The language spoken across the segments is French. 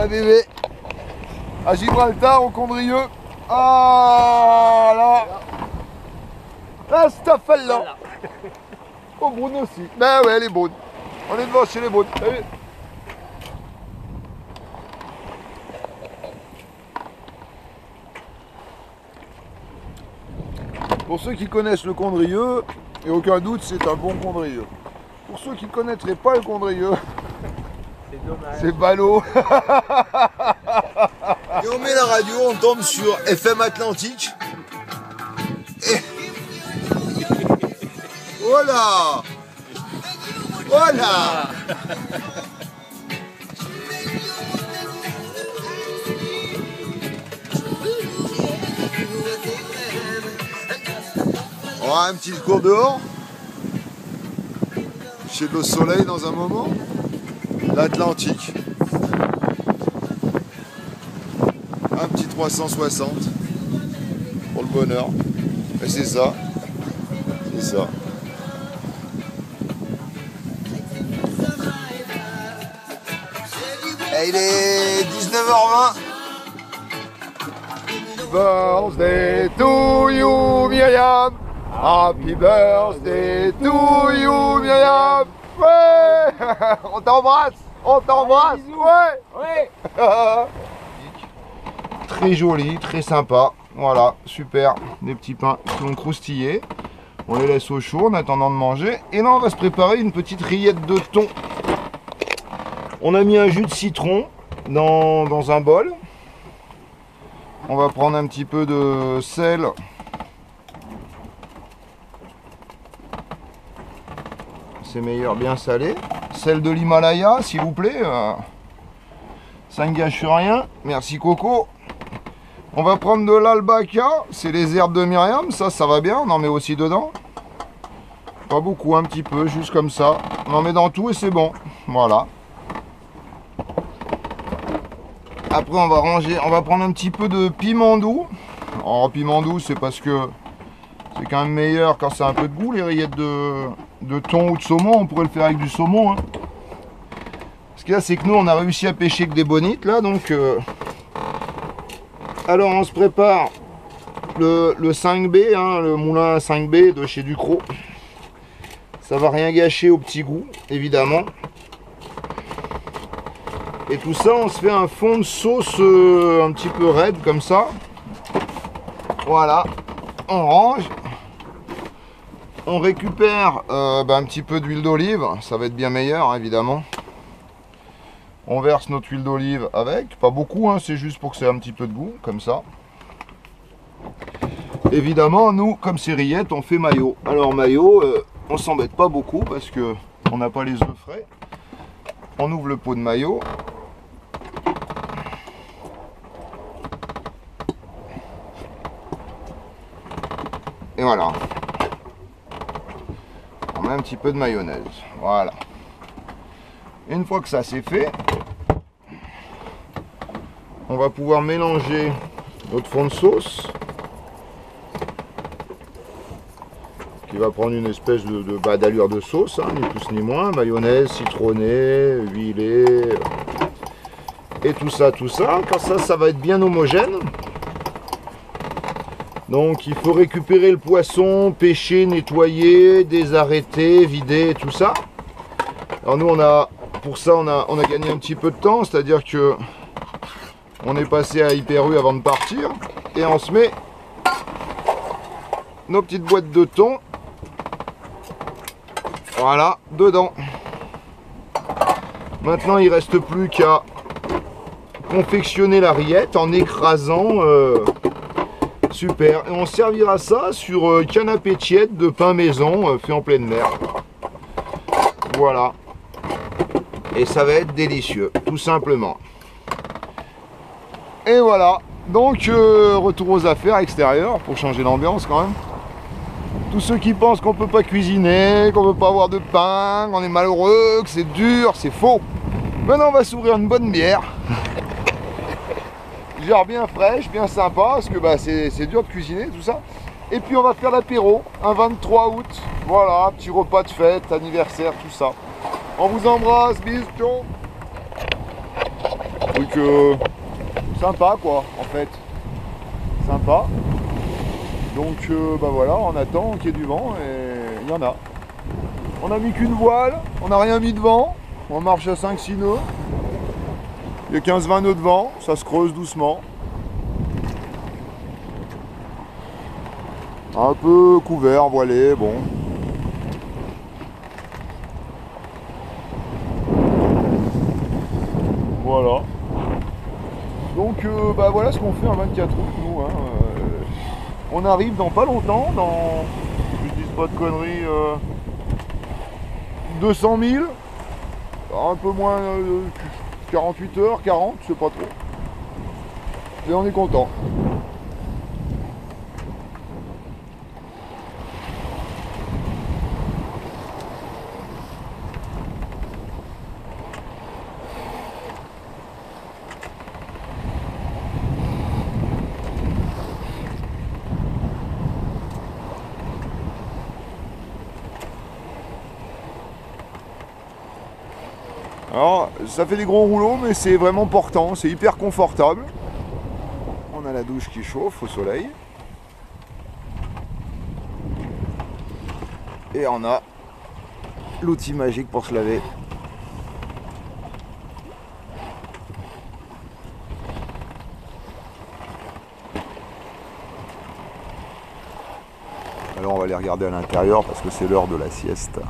Un bébé à Gibraltar, au Condrieux. Ah là c'est ta là Oh, Brune aussi. Ben ouais, les Brunes. On est devant chez les Brunes. Salut. Pour ceux qui connaissent le Condrieux, et aucun doute, c'est un bon Condrieux. Pour ceux qui ne connaîtraient pas le Condrieux, c'est ballot. et on met la radio, on tombe sur FM Atlantique. Et... Voilà Voilà On va un petit cours dehors. Chez le soleil dans un moment. L'Atlantique. Un petit 360 pour le bonheur. Et c'est ça. C'est ça. Et il est 19h20. Birthday to you, Myriam. Happy birthday to you, Myriam. Ouais On t'embrasse On t'embrasse Ouais Ouais Très joli, très sympa. Voilà, super. Des petits pains qui ont croustillé. On les laisse au chaud en attendant de manger. Et là, on va se préparer une petite rillette de thon. On a mis un jus de citron dans, dans un bol. On va prendre un petit peu de sel. C'est meilleur bien salé. Sel de l'Himalaya, s'il vous plaît. euh, Ça ne gâche rien. Merci Coco. On va prendre de l'albaca. C'est les herbes de Myriam. Ça, ça va bien. On en met aussi dedans. Pas beaucoup, un petit peu, juste comme ça. On en met dans tout et c'est bon. Voilà. Après, on va ranger, on va prendre un petit peu de piment doux. Alors, piment doux, c'est parce que c'est quand même meilleur quand c'est un peu de goût, les rillettes de, thon ou de saumon. On pourrait le faire avec du saumon. Ce qu'il y a, c'est que nous, on a réussi à pêcher que des bonites, là, donc... euh, Alors, on se prépare le, le 5B, hein, le moulin 5B de chez Ducrot. Ça va rien gâcher au petit goût, évidemment. Et tout ça, on se fait un fond de sauce euh, un petit peu raide comme ça. Voilà. On range. On récupère euh, bah, un petit peu d'huile d'olive. Ça va être bien meilleur, hein, évidemment. On verse notre huile d'olive avec. Pas beaucoup, hein, c'est juste pour que c'est un petit peu de goût, comme ça. Évidemment, nous, comme c'est rillettes, on fait maillot. Alors maillot, euh, on s'embête pas beaucoup parce que on n'a pas les œufs frais. On ouvre le pot de maillot. Et voilà. Un petit peu de mayonnaise. Voilà. Une fois que ça c'est fait, on va pouvoir mélanger notre fond de sauce qui va prendre une espèce de, de bah, d'allure de sauce, hein, ni plus ni moins, mayonnaise, citronnée, huilée, et tout ça, tout ça. Quand ça, ça va être bien homogène. Donc il faut récupérer le poisson, pêcher, nettoyer, désarrêter, vider, tout ça. Alors nous on a, pour ça on a, gagné un petit peu de temps, c'est-à-dire que on est passé à Hyper U avant de partir et on se met nos petites boîtes de thon. Voilà, dedans. Maintenant il reste plus qu'à confectionner la rillette en écrasant euh, Super. Et on servira ça sur euh, canapé tiède de pain maison euh, fait en pleine mer. Voilà. Et ça va être délicieux, tout simplement. Et voilà. Donc, euh, retour aux affaires extérieures pour changer l'ambiance quand même. Tous ceux qui pensent qu'on peut pas cuisiner, qu'on peut pas avoir de pain, qu'on est malheureux, que c'est dur, c'est faux. Maintenant, on va s'ouvrir une bonne bière bien fraîche, bien sympa, parce que bah, c'est dur de cuisiner tout ça. Et puis on va faire l'apéro, un 23 août, voilà, petit repas de fête, anniversaire, tout ça. On vous embrasse, bisous, truc euh, sympa quoi en fait. Sympa. Donc euh, bah voilà, on attend qu'il y ait du vent et il y en a. On a mis qu'une voile, on n'a rien mis de vent, on marche à 5-6 nœuds. Il y a 15-20 nœuds de vent, ça se creuse doucement. Un peu couvert, voilé, bon. Voilà. Donc euh, bah voilà ce qu'on fait en 24 août nous. hein, euh, on arrive dans pas longtemps, dans je dise pas de conneries, euh, 200 000, un peu moins euh, 48 heures, 40, je sais pas trop. Et on est content. Alors, ça fait des gros rouleaux, mais c'est vraiment portant, c'est hyper confortable. On a la douche qui chauffe au soleil. Et on a l'outil magique pour se laver. Alors on va aller regarder à l'intérieur parce que c'est l'heure de la sieste.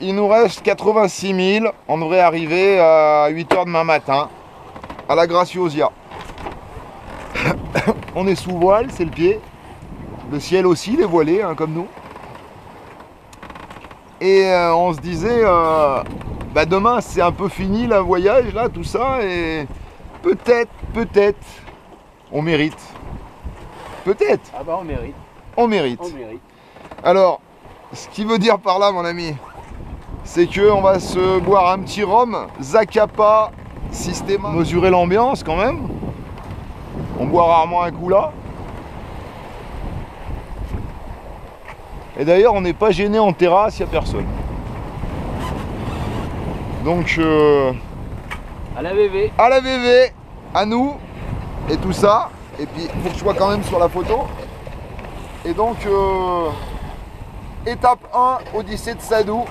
Il nous reste 86 000. On devrait arriver à 8h demain matin à la Graciosia. on est sous voile, c'est le pied. Le ciel aussi, il est voilé, hein, comme nous. Et euh, on se disait, euh, bah demain c'est un peu fini le voyage, là, tout ça. Et peut-être, peut-être, on mérite. Peut-être, Ah bah on mérite, on mérite. on mérite. Alors, ce qui veut dire par là, mon ami, c'est que on va se boire un petit rhum, Zacapa, Systema. Mesurer l'ambiance quand même. On boit rarement un coup là. Et d'ailleurs, on n'est pas gêné en terrasse, il n'y a personne. Donc, euh, À la VV, à la VV, à nous, et tout ça. Et puis, il faut que je sois quand même sur la photo. Et donc, euh, étape 1, Odyssée de Sadou.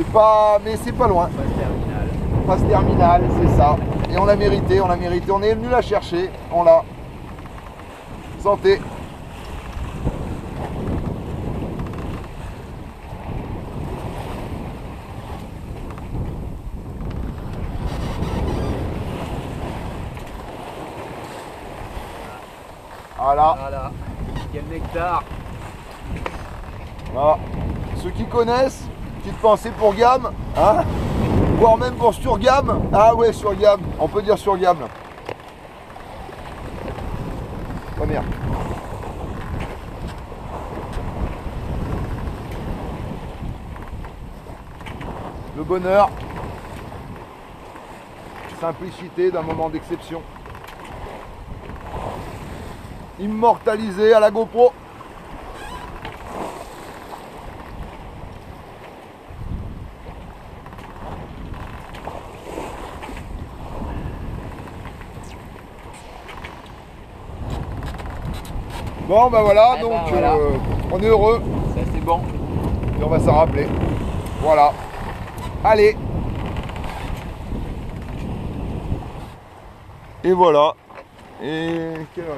C'est pas, mais c'est pas loin. terminale. Phase terminale, c'est ça. Et on l'a mérité, on l'a mérité. On est venu la chercher, on l'a. Santé. Voilà. Voilà. Quel nectar. Voilà. Ceux qui connaissent, petite pensée pour gamme, hein voire même pour surgamme. Ah ouais, surgamme, on peut dire surgamme. là. Oh. Le bonheur, simplicité d'un moment d'exception. Immortalisé à la GoPro. Bon bah voilà, Eh ben, donc voilà. euh, on est heureux Ça c'est bon. et on va s'en rappeler. Voilà. Allez. Et voilà. Et quelle heure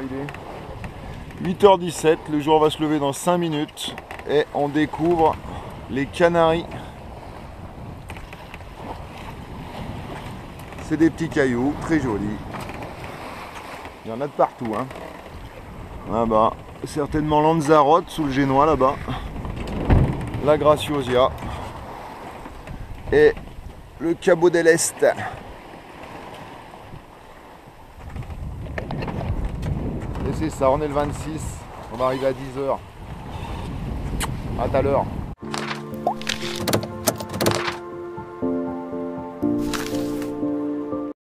il est? 8h17, le jour va se lever dans 5 minutes et on découvre les Canaries. C'est des petits cailloux, très jolis. Il y en a de partout. Hein. Là-bas, certainement Lanzarote sous le génois là-bas. La Graciosia. et le Cabo de l'Est. Et c'est ça, on est le 26. On va arriver à 10h. À tout à l'heure.